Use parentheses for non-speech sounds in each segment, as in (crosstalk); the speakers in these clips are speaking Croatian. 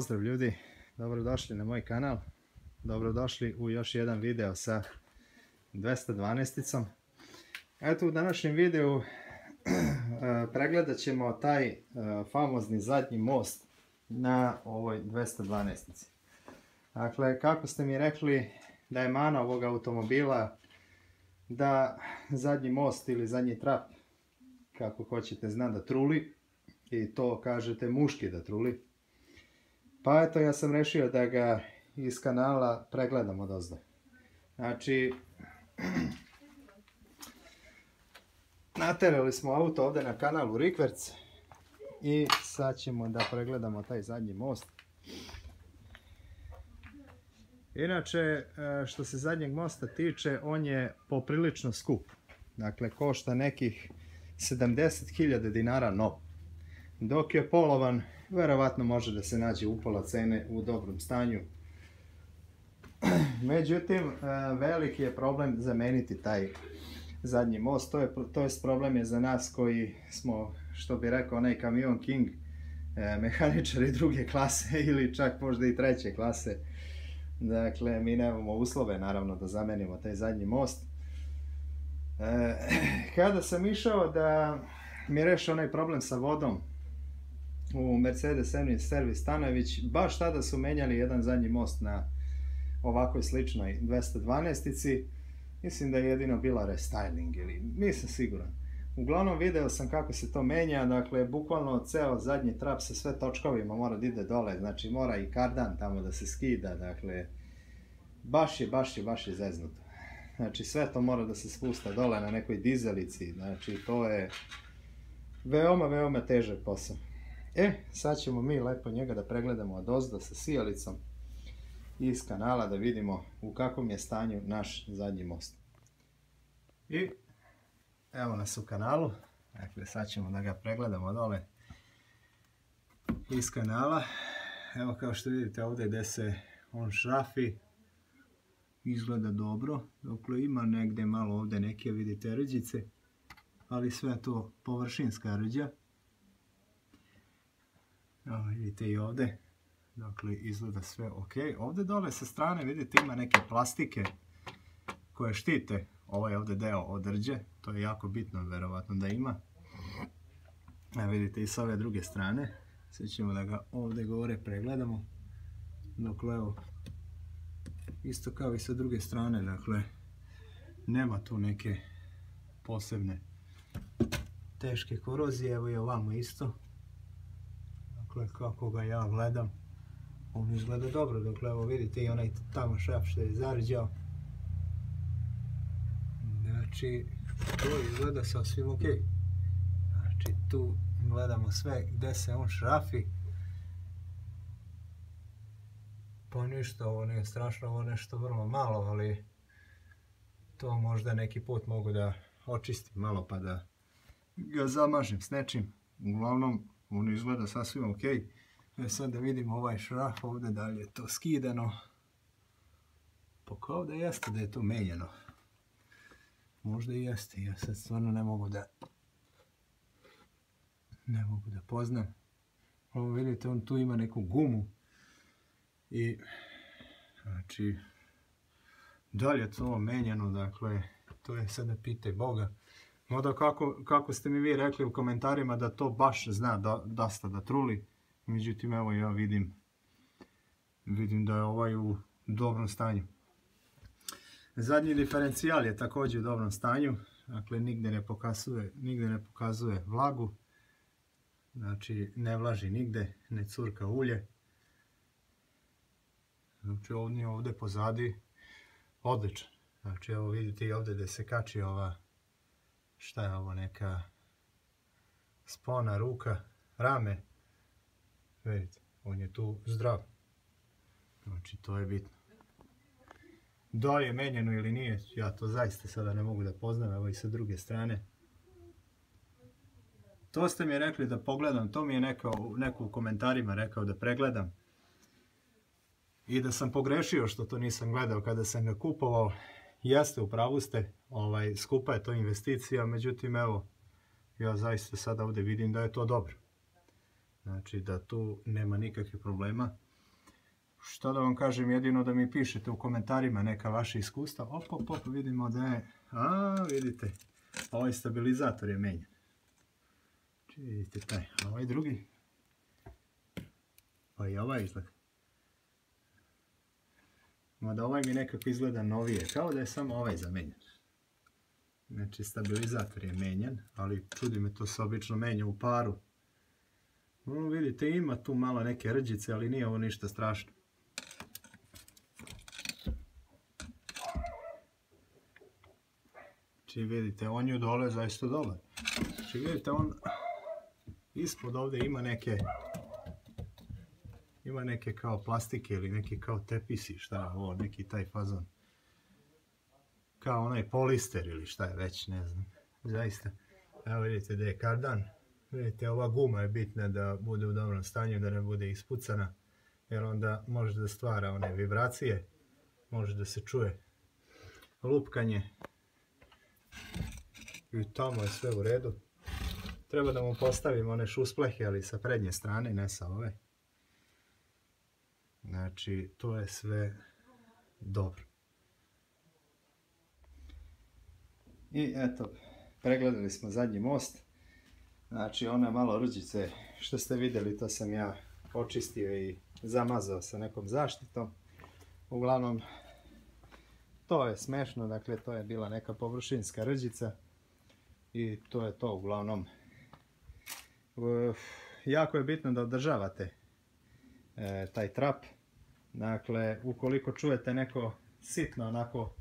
Pozdrav ljudi, dobrodošli na moj kanal, dobrodošli u još jedan video sa 212-icom. Eto u današnjem videu (clears throat) pregledat ćemo taj e, famozni zadnji most na ovoj 212-ici. Dakle, kako ste mi rekli da je mana ovog automobila da zadnji most ili zadnji trap, kako hoćete zna da truli, i to kažete muški da truli. Pa eto, ja sam rešio da ga iz kanala pregledam od ozda. Znači, (clears throat) naterali smo auto ovdje na kanalu Rikverc i sad ćemo da pregledamo taj zadnji most. Inače, e, što se zadnjeg mosta tiče, on je poprilično skup. Dakle, košta nekih 70.000 dinara nov. Dok je polovan, verovatno može da se nađe upola cene u dobrom stanju. (clears throat) Međutim, e, veliki je problem zameniti taj zadnji most. To je, to je problem je za nas koji smo, što bi rekao onaj kamion King, e, mehaničari druge klase (laughs) ili čak možda i treće klase. Dakle, mi nemamo uslove naravno da zamenimo taj zadnji most. E, (clears throat) kada sam išao da mi reši onaj problem sa vodom, u Mercedes Servis Stanović, baš tada su menjali jedan zadnji most na ovakvoj sličnoj 212-ici. Mislim da je jedino bila restyling ili nisam siguran. Uglavnom video sam kako se to menja, dakle bukvalno ceo zadnji trap sa sve točkovima mora da ide dole, znači mora i kardan tamo da se skida, dakle baš je, baš je, baš je zeznuto. Znači sve to mora da se spusta dole na nekoj dizelici, znači to je veoma, veoma težak posao. E, sad ćemo mi lepo njega da pregledamo od ozda sa sijalicom iz kanala da vidimo u kakvom je stanju naš zadnji most. I evo nas u kanalu, dakle sad ćemo da ga pregledamo dole iz kanala. Evo kao što vidite ovdje gdje se on šrafi, izgleda dobro, dakle ima negdje malo ovdje neke vidite rđice, ali sve to površinska rđa. Vidite i ovdje. Dakle, izgleda sve ok. Ovdje dole sa strane vidite ima neke plastike koje štite ovaj ovdje deo od rđe. To je jako bitno, verovatno da ima. Evo vidite i s ove druge strane. Sad ćemo da ga ovdje gore pregledamo. Dakle, evo, isto kao i sa druge strane, dakle, nema tu neke posebne teške korozije, evo i ovamo isto. Dakle, kako ga ja gledam, on izgleda dobro. Dakle, evo vidite i onaj tamo šaf što je zarđao. Znači, to izgleda sasvim ok. Znači, tu gledamo sve gdje se on šrafi. Pa ništa, ovo nije strašno, ovo nešto vrlo malo, ali to možda neki put mogu da očistim malo pa da ga zamažem s nečim. Uglavnom, on izgleda sasvim ok. E sad da vidimo ovaj šraf ovdje da li je to skidano. Pa kao da jeste da je to menjeno. Možda i jeste, ja sad stvarno ne mogu da ne mogu da poznam. Ovo vidite, on tu ima neku gumu i znači da li je to menjano, dakle to je sada pite Boga. Onda kako, kako ste mi vi rekli u komentarima da to baš zna da, dosta da truli. Međutim, evo ja vidim, vidim da je ovaj u dobrom stanju. Zadnji diferencijal je također u dobrom stanju. Dakle, nigde ne pokazuje, nigde ne pokazuje vlagu. Znači, ne vlaži nigde, ne curka ulje. Znači, ovdje, ovdje pozadi odličan. Znači, evo vidite i ovdje da se kači ova šta je ovo neka spona, ruka, rame. Vidite, on je tu zdrav. Znači, to je bitno. Da je menjeno ili nije, ja to zaista sada ne mogu da poznam, evo i sa druge strane. To ste mi rekli da pogledam, to mi je neko, neko u komentarima rekao da pregledam. I da sam pogrešio što to nisam gledao kada sam ga kupovao. Jeste, u pravu ste, ovaj, skupa je to investicija, međutim, evo, ja zaista sada ovdje vidim da je to dobro. Znači da tu nema nikakvih problema. Što da vam kažem, jedino da mi pišete u komentarima neka vaša iskustva. Op, op, vidimo da je... A, vidite, ovaj stabilizator je menjan. Vidite taj, a ovaj drugi. Pa i ovaj izgleda. Mada ovaj mi nekako izgleda novije, kao da je samo ovaj zamenjen. Znači stabilizator je menjan, ali čudi me to se obično menja u paru. Vidite ima tu malo neke rđice, ali nije ovo ništa strašno. Znači vidite, on je dole zaista dobar. Znači vidite, on ispod ovdje ima neke ima neke kao plastike ili neki kao tepisi, šta ovo, neki taj fazon. Kao onaj polister ili šta je već, ne znam. Zaista. Evo vidite da je kardan. Vidite, ova guma je bitna da bude u dobrom stanju, da ne bude ispucana. Jer onda može da stvara one vibracije. Može da se čuje lupkanje. I tamo je sve u redu. Treba da mu postavimo one šusplehe, ali sa prednje strane, ne sa ove. Znači, to je sve dobro. I eto, pregledali smo zadnji most. Znači, one malo rđice što ste vidjeli, to sam ja očistio i zamazao sa nekom zaštitom. Uglavnom, to je smešno, dakle, to je bila neka površinska rđica. I to je to, uglavnom. jako je bitno da održavate e, taj trap. Dakle, ukoliko čujete neko sitno onako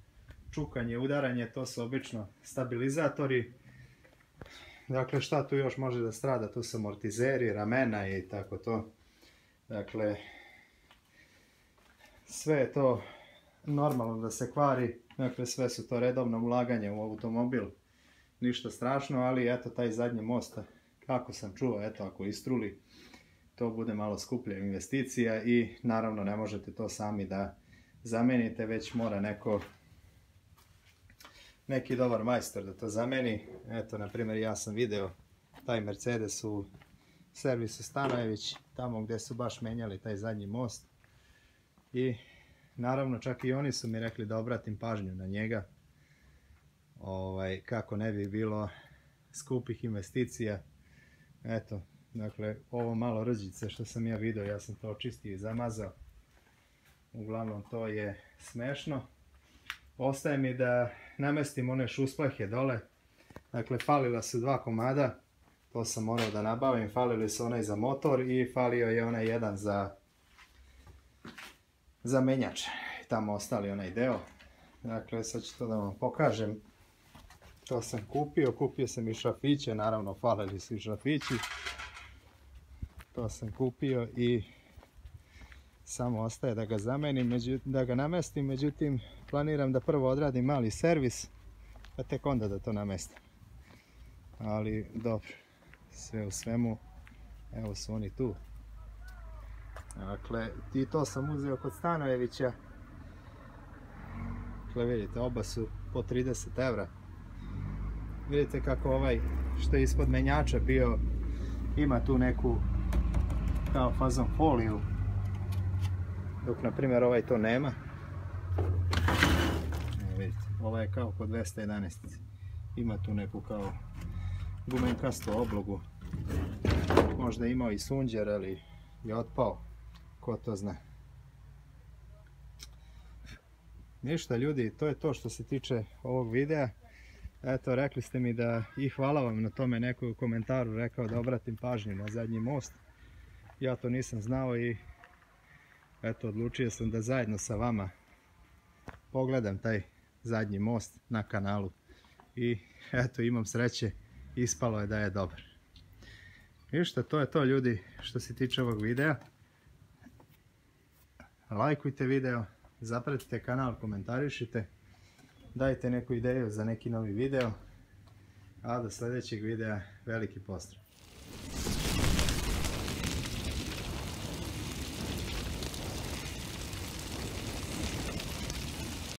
čukanje, udaranje, to su obično stabilizatori. Dakle, šta tu još može da strada? Tu su amortizeri, ramena i tako to. Dakle, sve je to normalno da se kvari. Dakle, sve su to redovno ulaganje u automobil. Ništa strašno, ali eto taj zadnji most, kako sam čuo, eto ako istruli, to bude malo skuplja investicija i naravno ne možete to sami da zamenite, već mora neko neki dobar majstor da to zameni. Eto, na primjer, ja sam video taj Mercedes u servisu Stanojević, tamo gdje su baš menjali taj zadnji most. I naravno čak i oni su mi rekli da obratim pažnju na njega. Ovaj, kako ne bi bilo skupih investicija. Eto, dakle, ovo malo rđice što sam ja vidio, ja sam to očistio i zamazao. Uglavnom to je smešno. Ostaje mi da namestim one šusplehe dole. Dakle, falila su dva komada. To sam morao da nabavim. Falili su onaj za motor i falio je onaj jedan za za menjač. Tamo ostali onaj deo. Dakle, sad ću to da vam pokažem. To sam kupio. Kupio sam i šafiće. Naravno, falili su i šafići. To sam kupio i samo ostaje da ga zamenim, da ga namestim, međutim planiram da prvo odradim mali servis, pa tek onda da to namestim. Ali dobro, sve u svemu, evo su oni tu. Dakle, i to sam uzeo kod Stanojevića. Dakle, vidite, oba su po 30 evra. Vidite kako ovaj što je ispod menjača bio, ima tu neku kao fazon foliju dok na primjer ovaj to nema. vidite, ovaj je kao kod 211. Ima tu neku kao gumenkastu oblogu. Možda imao i sunđer, ali je otpao. Ko to zna. Ništa ljudi, to je to što se tiče ovog videa. Eto, rekli ste mi da i hvala vam na tome neko u komentaru rekao da obratim pažnju na zadnji most. Ja to nisam znao i eto odlučio sam da zajedno sa vama pogledam taj zadnji most na kanalu. I eto imam sreće ispalo je da je dobar. Ništa to je to ljudi što se tiče ovog videa. Lajkujte video zapratite kanal, komentarišite dajte neku ideju za neki novi video. A do sljedećeg videa veliki pozdrav